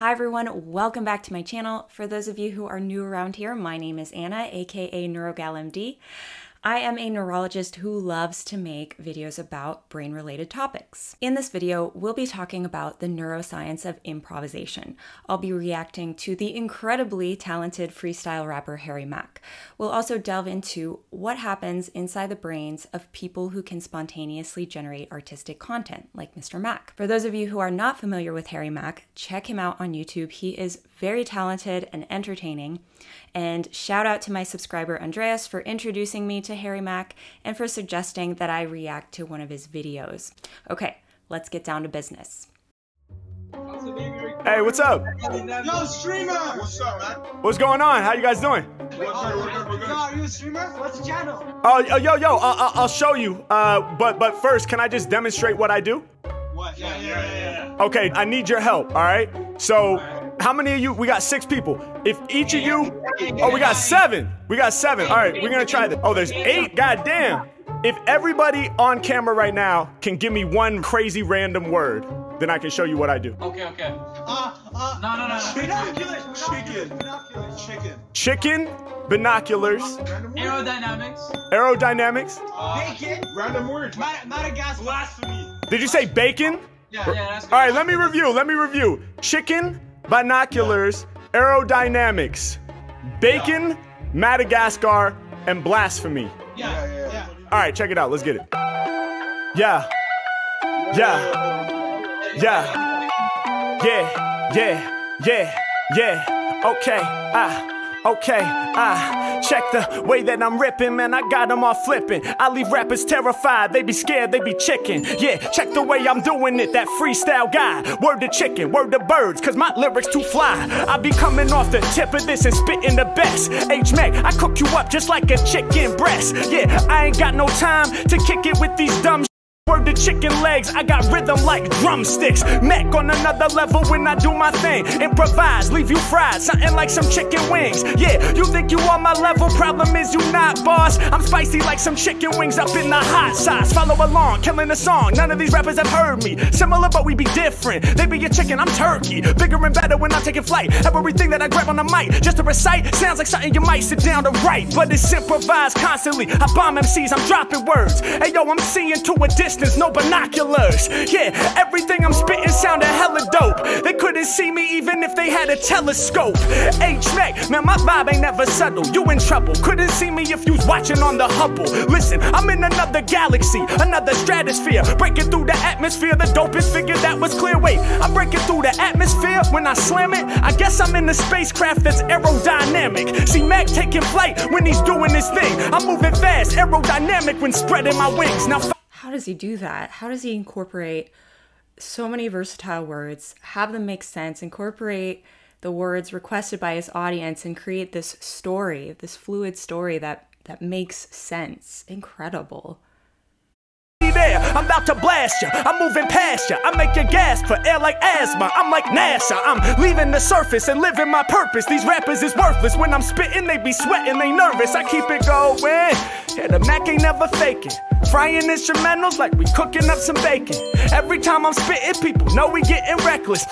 Hi everyone, welcome back to my channel. For those of you who are new around here, my name is Anna, aka NeuroGalMD. I am a neurologist who loves to make videos about brain related topics. In this video, we'll be talking about the neuroscience of improvisation. I'll be reacting to the incredibly talented freestyle rapper Harry Mack. We'll also delve into what happens inside the brains of people who can spontaneously generate artistic content, like Mr. Mack. For those of you who are not familiar with Harry Mack, check him out on YouTube. He is very talented and entertaining. And shout out to my subscriber Andreas for introducing me to Harry Mack and for suggesting that I react to one of his videos. Okay, let's get down to business. Hey, what's up? Yo, streamer! What's up, man? What's going on? How you guys doing? We're good, we're good, Yo, are you a streamer? What's the channel? Oh, yo, yo, yo, I- I- I'll show you. Uh, but but first, can I just demonstrate what I do? What? Yeah, yeah, yeah, yeah. Okay, I need your help. All right. So, how many of you? We got six people. If each of you, oh, we got seven. We got seven. All right, we're gonna try this. Oh, there's eight. God damn. If everybody on camera right now can give me one crazy random word, then I can show you what I do. Okay, okay. Uh, uh, No, no, no, no. Binoculars! Chicken. Binoculars! Chicken. Chicken, binoculars, Random word. Aerodynamics. aerodynamics. Bacon! Random words. Mad- Madagascar! Blasphemy. Did you say bacon? Yeah, yeah, that's good. All right, let me review. Let me review. Chicken, binoculars, aerodynamics, bacon, Madagascar, and blasphemy. Yeah, Yeah, yeah. All right, check it out. Let's get it. Yeah. Yeah. Yeah. Yeah. Yeah. Yeah. Yeah. Okay. Ah. Okay, ah, check the way that I'm ripping, man. I got them all flipping. I leave rappers terrified, they be scared, they be chicken. Yeah, check the way I'm doing it, that freestyle guy. Word to chicken, word to birds, cause my lyrics too fly. I be coming off the tip of this and spitting the best. H Mack, I cook you up just like a chicken breast. Yeah, I ain't got no time to kick it with these dumb Word to chicken legs, I got rhythm like drumsticks. Mack on another level when I do my thing. Improvise, leave you fried, something like some chicken wings. Yeah, you think you on my level, problem is you not, boss. I'm spicy like some chicken wings up in the hot sauce. Follow along, killing the song. None of these rappers have heard me. Similar, but we be different. They be a chicken, I'm turkey. Bigger and better when I'm taking flight. Everything that I grab on the mic, just to recite, sounds like something you might sit down to write. But it's improvised constantly. I bomb MCs, I'm dropping words. Hey yo, I'm seeing to a distance, no binoculars. Yeah, everything I'm spitting sounded hella dope. They couldn't see me even if they had a telescope. H Mack, man, my vibe ain't never subtle. You in trouble. Couldn't see me if you was watching on the Hubble. Listen, I'm in another galaxy, another stratosphere. Breaking through the atmosphere, the dopest figure that was clear. Wait, I'm breaking through the atmosphere when I slam it. I guess I'm in the spacecraft that's aerodynamic. See Mack taking flight when he's doing his thing. I'm moving fast, aerodynamic when spreading my wings. Now. Does he do that? How does he incorporate so many versatile words, have them make sense, incorporate the words requested by his audience, and create this story, this fluid story that that makes sense? Incredible. I'm about to blast ya. I'm moving past ya. I make you gasp for air like asthma. I'm like NASA. I'm leaving the surface and living my purpose. These rappers is worthless. When I'm spitting, they be sweating, they nervous. I keep it going. Yeah, the Mack ain't never faking. Frying instrumentals like we cooking up some bacon. Every time I'm spitting, people know we getting reckless.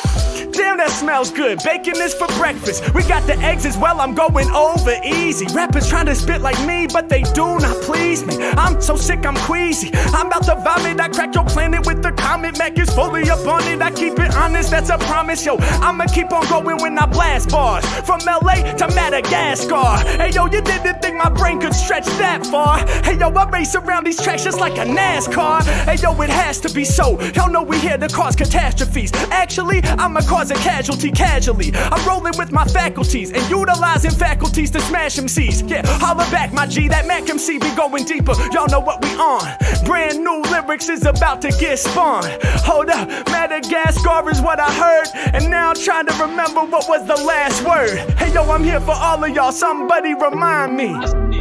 Damn, that smells good. Bacon is for breakfast. We got the eggs as well. I'm going over easy. Rappers trying to spit like me, but they do not please me. I'm so sick, I'm queasy. I'm about to vomit. I crack your planet with the comet. Mack is fully on it. I keep it honest, that's a promise. Yo, I'ma keep on going when I blast bars. From LA to Madagascar. Hey, yo, you didn't think my brain could stretch that far. Hey, yo, I race around these tracks just like a NASCAR. Hey, yo, it has to be so. Y'all know we here to cause catastrophes. Actually, I'ma cause a casualty casually. I'm rolling with my faculties and utilizing faculties to smash MCs. Yeah, holla back, my G. That Mack MC be going deeper. Y'all know what we on. Brand new lyrics is about to get spun. Hold up, Madagascar is what I heard. And now I'm trying to remember what was the last word. Hey, yo, I'm here for all of y'all. Somebody remind me.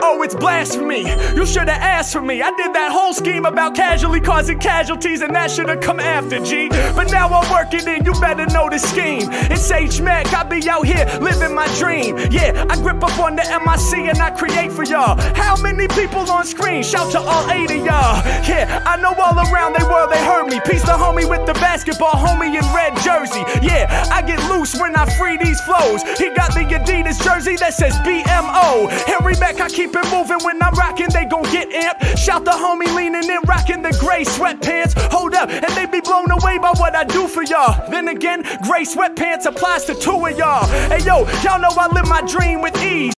Oh, it's blasphemy. You should have asked for me. I did that whole scheme about casually causing casualties, and that should have come after, G. But now I'm working in, you better know the scheme. It's H Mack, I be out here living my dream. Yeah, I grip up on the MIC and I create for y'all. How many people on screen? Shout to all eight of y'all. Yeah, I know all around the world they heard me. Peace the homie with the basketball homie in red jersey. Yeah, I get loose when I free these flows. He got the Adidas jersey that says BMO. Harry Mack, I keep it moving when I'm rocking, they gon' get amped. Shout the homie leaning in, rocking the gray sweatpants. Hold up, and they be blown away by what I do for y'all. Then again, gray sweatpants applies to two of y'all. Hey yo, y'all know I live my dream with ease.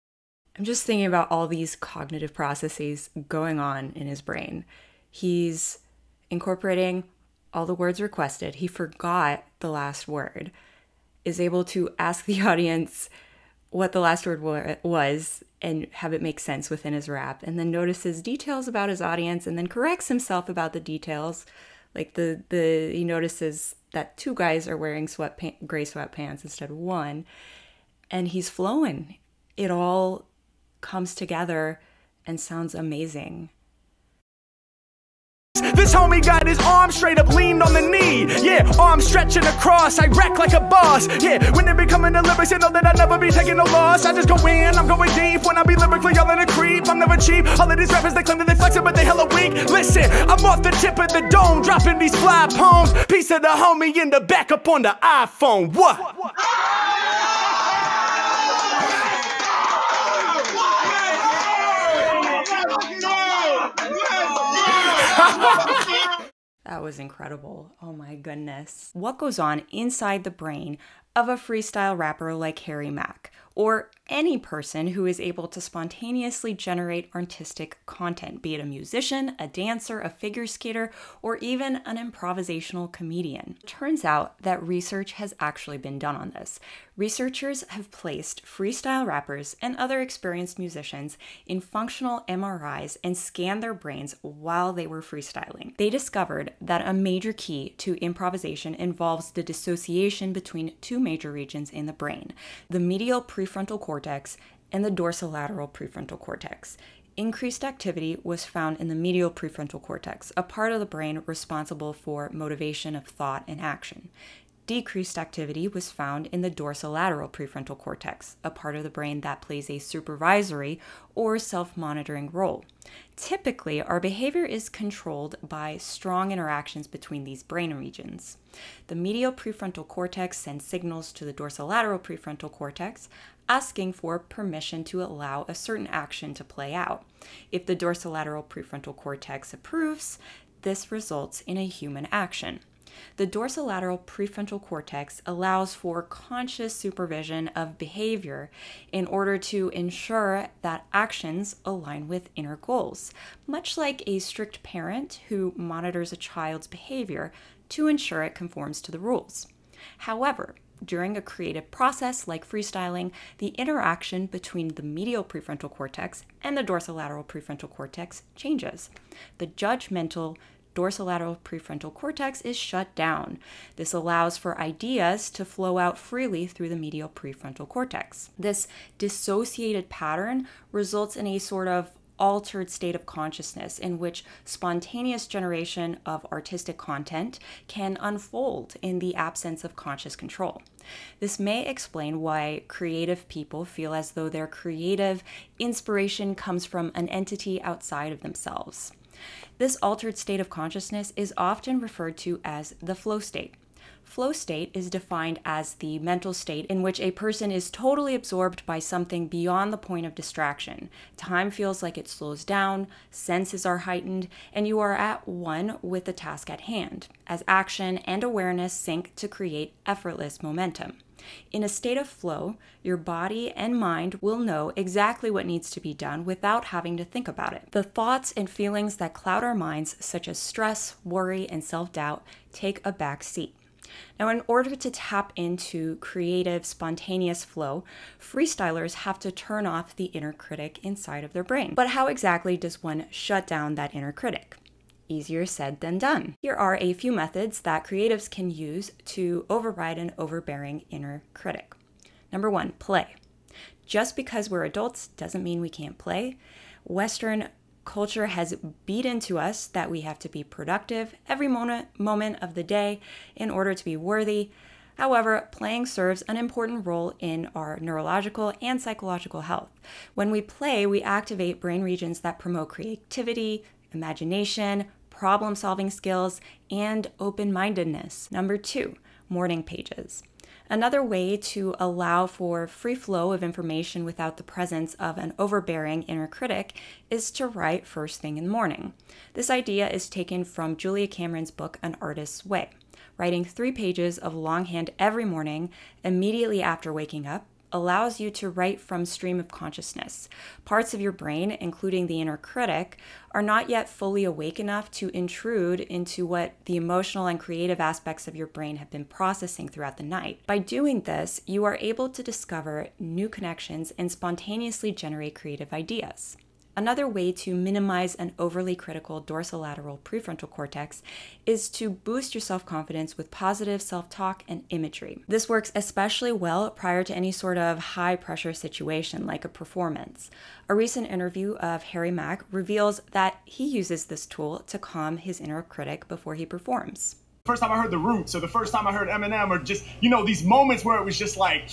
I'm just thinking about all these cognitive processes going on in his brain. He's incorporating all the words requested. He forgot the last word, is able to ask the audience what the last word wa- was and have it make sense within his rap, and then notices details about his audience and then corrects himself about the details. Like the, the he notices that two guys are wearing sweatpants, gray sweatpants instead of one, and he's flowing. It all comes together and sounds amazing. This homie got his arm straight up leaned on the knee. Yeah, arm stretching across. I wreck like a boss. Yeah, when they be coming to lyrics, you know that I never be taking no loss. I just go in, I'm going deep. When I be lyrically yelling a creep, I'm never cheap. All of these rappers, they claim that they flexing, but they hella weak. Listen, I'm off the tip of the dome, dropping these fly poems. Piece of the homie in the back up on the iPhone. What? That was incredible. Oh my goodness. What goes on inside the brain of a freestyle rapper like Harry Mack, or any person who is able to spontaneously generate artistic content, be it a musician, a dancer, a figure skater, or even an improvisational comedian. Turns out that research has actually been done on this. Researchers have placed freestyle rappers and other experienced musicians in functional MRIs and scanned their brains while they were freestyling. They discovered that a major key to improvisation involves the dissociation between two major regions in the brain the medial prefrontal cortex and the dorsolateral prefrontal cortex. Increased activity was found in the medial prefrontal cortex, a part of the brain responsible for motivation of thought and action. Decreased activity was found in the dorsolateral prefrontal cortex, a part of the brain that plays a supervisory or self monitoring role. Typically, our behavior is controlled by strong interactions between these brain regions. The medial prefrontal cortex sends signals to the dorsolateral prefrontal cortex, asking for permission to allow a certain action to play out. If the dorsolateral prefrontal cortex approves, this results in a human action. The dorsolateral prefrontal cortex allows for conscious supervision of behavior in order to ensure that actions align with inner goals, much like a strict parent who monitors a child's behavior to ensure it conforms to the rules. However, during a creative process like freestyling, the interaction between the medial prefrontal cortex and the dorsolateral prefrontal cortex changes. The judgmental dorsolateral prefrontal cortex is shut down. This allows for ideas to flow out freely through the medial prefrontal cortex. This dissociated pattern results in a sort of altered state of consciousness in which spontaneous generation of artistic content can unfold in the absence of conscious control. This may explain why creative people feel as though their creative inspiration comes from an entity outside of themselves. This altered state of consciousness is often referred to as the flow state. Flow state is defined as the mental state in which a person is totally absorbed by something beyond the point of distraction. Time feels like it slows down, senses are heightened, and you are at one with the task at hand, as action and awareness sync to create effortless momentum. In a state of flow, your body and mind will know exactly what needs to be done without having to think about it. The thoughts and feelings that cloud our minds, such as stress, worry, and self doubt, take a back seat. Now, in order to tap into creative, spontaneous flow, freestylers have to turn off the inner critic inside of their brain. But how exactly does one shut down that inner critic? Easier said than done. Here are a few methods that creatives can use to override an overbearing inner critic. Number one, play. Just because we're adults doesn't mean we can't play. Western culture has beat into us that we have to be productive every moment, moment of the day in order to be worthy. However, playing serves an important role in our neurological and psychological health. When we play, we activate brain regions that promote creativity, imagination, problem solving skills, and open mindedness. Number two, morning pages. Another way to allow for free flow of information without the presence of an overbearing inner critic is to write first thing in the morning. This idea is taken from Julia Cameron's book, An Artist's Way. Writing three pages of longhand every morning immediately after waking up allows you to write from stream of consciousness. Parts of your brain, including the inner critic, are not yet fully awake enough to intrude into what the emotional and creative aspects of your brain have been processing throughout the night. By doing this, you are able to discover new connections and spontaneously generate creative ideas. Another way to minimize an overly critical dorsolateral prefrontal cortex is to boost your self confidence with positive self talk and imagery. This works especially well prior to any sort of high pressure situation like a performance. A recent interview of Harry Mack reveals that he uses this tool to calm his inner critic before he performs. First time I heard the Roots, or the first time I heard Eminem, or just, you know, these moments where it was just like,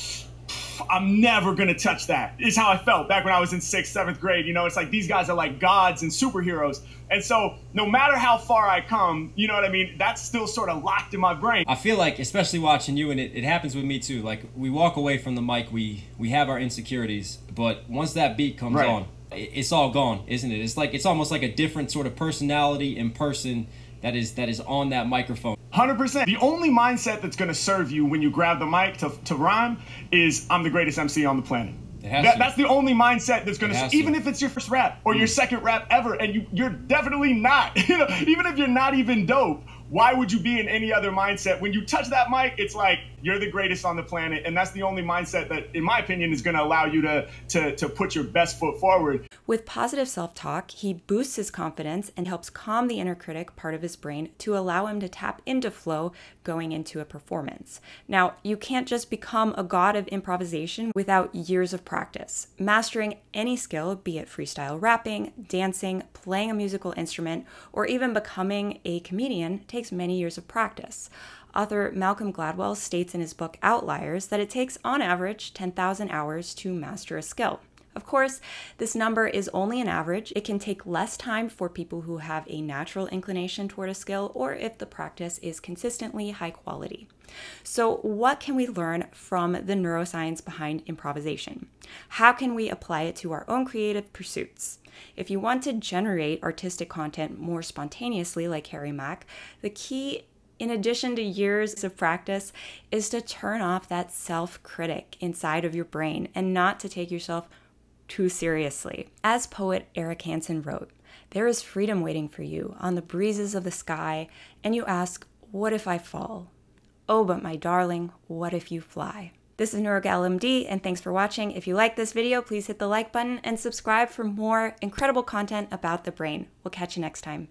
I'm never gonna touch that. Is how I felt back when I was in sixth, seventh grade. You know, it's like these guys are like gods and superheroes. And so no matter how far I come, you know what I mean, that's still sort of locked in my brain. I feel like, especially watching you, and it, it happens with me too, like we walk away from the mic, we we have our insecurities, but once that beat comes Right. on, it's all gone, isn't it? It's like it's almost like a different sort of personality in person that is that is on that microphone. 100%. The only mindset that's gonna serve you when you grab the mic to, to rhyme is I'm the greatest MC on the planet. That, that's the only mindset that's gonna, even to. if it's your first rap or your second rap ever, and you, you're definitely not. You know, even if you're not even dope, why would you be in any other mindset? When you touch that mic, it's like you're the greatest on the planet, and that's the only mindset that, in my opinion, is gonna allow you to to to put your best foot forward. With positive self talk, he boosts his confidence and helps calm the inner critic part of his brain to allow him to tap into flow going into a performance. Now, you can't just become a god of improvisation without years of practice. Mastering any skill, be it freestyle rapping, dancing, playing a musical instrument, or even becoming a comedian, takes many years of practice. Author Malcolm Gladwell states in his book Outliers that it takes, on average, 10,000 hours to master a skill. Of course, this number is only an average. It can take less time for people who have a natural inclination toward a skill or if the practice is consistently high quality. So, what can we learn from the neuroscience behind improvisation? How can we apply it to our own creative pursuits? If you want to generate artistic content more spontaneously, like Harry Mack, the key in addition to years of practice, is to turn off that self critic inside of your brain and not to take yourself too seriously. As poet Erin Hanson wrote, there is freedom waiting for you on the breezes of the sky, and you ask, What if I fall? Oh, but my darling, what if you fly? This is NeuroGal MD, and thanks for watching. If you like this video, please hit the like button and subscribe for more incredible content about the brain. We'll catch you next time.